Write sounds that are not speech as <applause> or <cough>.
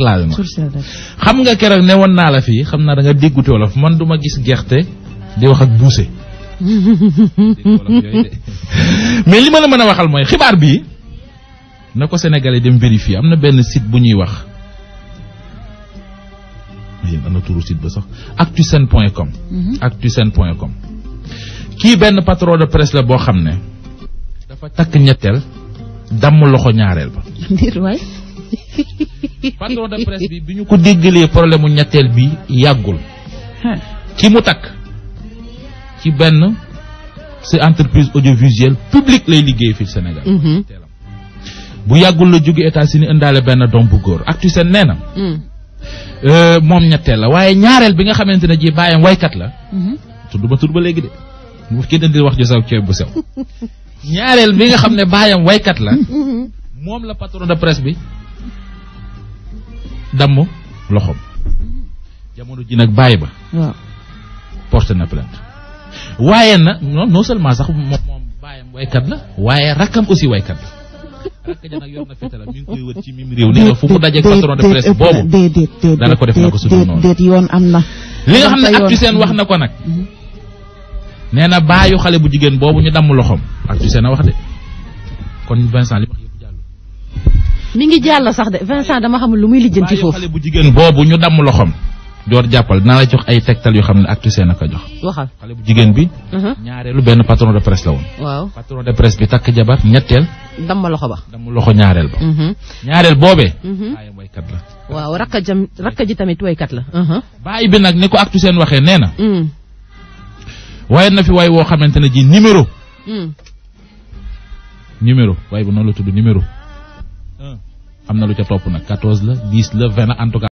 laal ma xam nga keroog ne woon naa la fii xam naa da nga déggut wolof man duma gis gerte di wax ak buuse. <laughs> Mais li ma la mën a waxal mooy xibaar bii na ko sénégalais dem vérifier. Am na benn site bu ñuy wax. Yéen ana turu site ba sax. Actusen point com. Actusen point com. Kii benn patron de presse la boo xam ne dafa takk ñetteel damm loxo ñaareel ba. <laughs> <laughs> patron de presse bi bi ñu ko déggalee problème mu ñetteel bi yàggul. Ki mu takk ci benn ci entreprise audiovisuelle publique lay liggéey fii Sénégal. Mhm. bu yàggul la jóge États-Unis indaale benn doom bu góor. Actu seen nee na Mm. euh, moom ñetteel la. Waaye ñaareel bi nga xamante ne ji bàyyam waykat la. Mhm. tudd ba tudd ba léegi de. Mu kenn indi wax ju ceeb bu sew. <laughs> Ñaareel bi nga xam ne bàyyam waykat la. Moom la patron de presse bi damm loxoom jamono ji nag bàyyi ba waaw. porté na plainte waaye na non non seulement sax moom moom bàyyam waykat la waaye rakkam aussi waykat la rakk ja nag yor na fete la mi ngi koy wër ci mim réew nee na fu mu dajeeg patron de presse boobu déedéet déedéet dana ko def na ko su dul noonu. déet yoon am na. li nga xam ne yoon. actu seen wax na ko nag nee na baayu xale bu jigéen boobu ñu damm loxoom actu seen a wax de kon Vincent li wax yëpp jàll mi ngi jàll sax de Vincent dama xamul lu muy lijjanti foofu. xale bu jigéen boobu ñu damm loxoom joor jàppal dinaa la jox ay tegtal yoo xam ne actu seen a ko jox waxal. xale bu jigéen bi Mhm. ñaareelu benn patron de presse la woon waaw. patron de presse bi takk jabar ñetteel dama loxo ba. damm loxo ñaareel ba Mhm. ñaareel boobee Mhm. baayam waykat la waaw rakka jam rakka ji tamit waykat la. Baay bi nag ni ko actu seen waxee nee na Mm. waaye na fi waay woo xamante ne ji numéro Mm. numéro waaye bu noonu la tudd numéro am na lu topp nag 14 la 10 la 20 la en